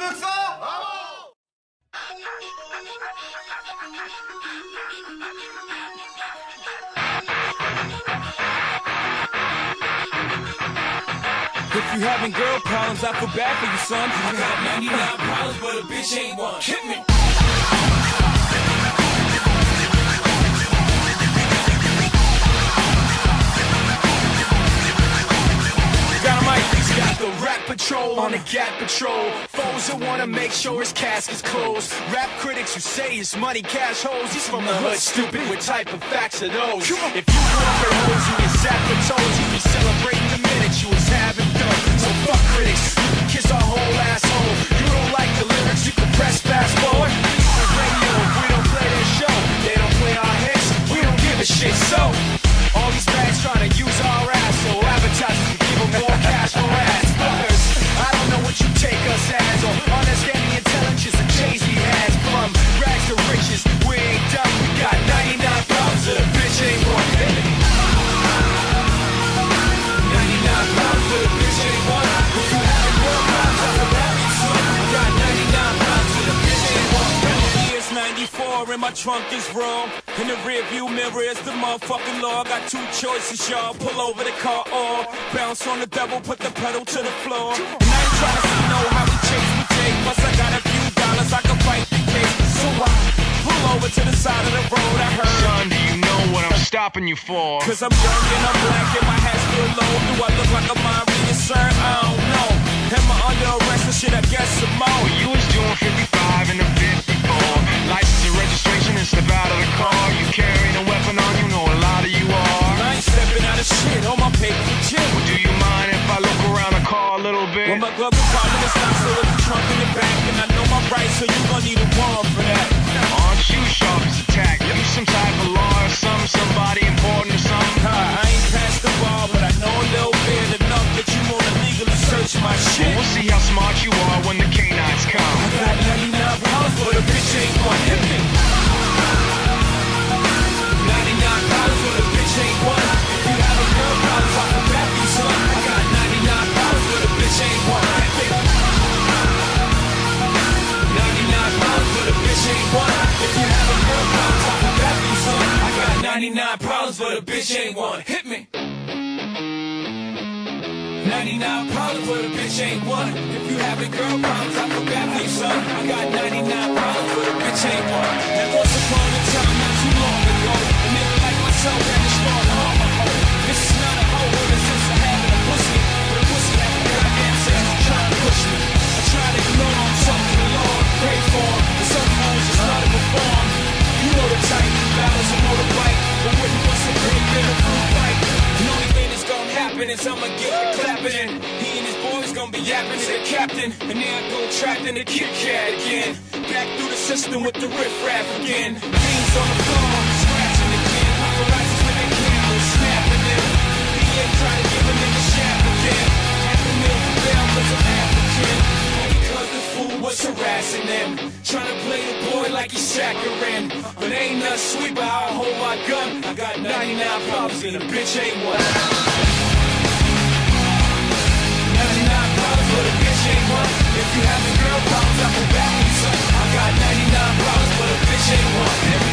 veux que If you having girl problems, I feel bad for you, son. I got 99 problems, but a bitch ain't one. Hit me. Patrol on the Gap patrol. Foes that wanna make sure his casket's closed. Rap critics who say his money cash holes. He's from the hood, stupid. What type of facts are those? If you up at hoes and your zapper told you, you celebrating the minute you was having dough. So fuck critics, you can kiss our whole asshole. You don't like the lyrics, you can press fast forward. Is radio, my trunk is raw. In the rearview mirror is the motherfucking law. Got two choices, y'all. Pull over the car or bounce on the double, put the pedal to the floor. And I ain't tryna see no how we chase we take. Plus I got a few dollars, I can fight the case. So I pull over to the side of the road. I heard. Son, do you know what I'm stopping you for? Cause I'm young and I'm black and my hat's still low. Do I look like a mind reading, sir? I don't know. Am I under arrest or shit? I guess some more. You was doing 55 in a 54. Ain't stepping out of shit on my paper for chill. Do you mind if I look around the car a little bit? Well, my glove is compartment is not so it's the trunk in the back, and I know my rights, so you gon' need a warrant for that. Aren't you sharp as a tack? You some type of law or some somebody important or something? Hi, I ain't past the bar, but I know a little bit enough that you wanna legally search my shit. We'll see how smart you are when the canines come. Bitch ain't one. Hit me. 99 problems, but a bitch ain't one. If you having girl problems, I feel bad for you, son. I got 99 problems, but a bitch ain't one. Captain. And then I go trapped in the Kit Kat again. Back through the system with the riff raff again. Beans on the floor, scratching again. Paparazzis with their cameras, snapping them. DA try to give a nigga shaft again. Half a mil for bail cause I'm African. Because the fool was harassing them. Trying to play the boy like he's saccharine. But ain't nothing sweet, but I hold my gun. I got 99 problems and a bitch ain't one. Girl problems, I I got 99 problems, but a bitch ain't one.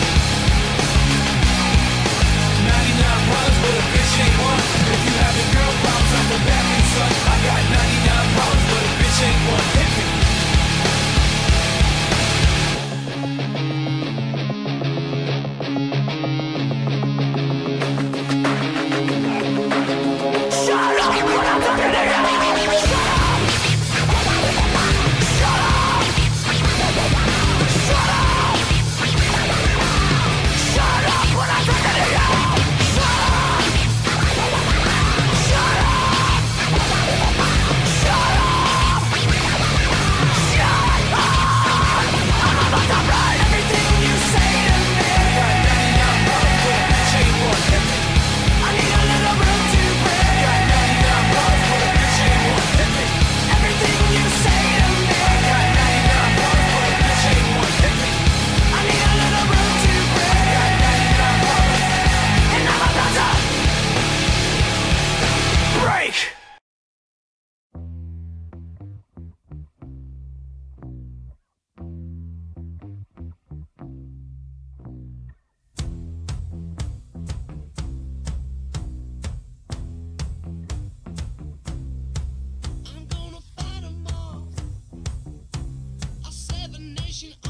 Nation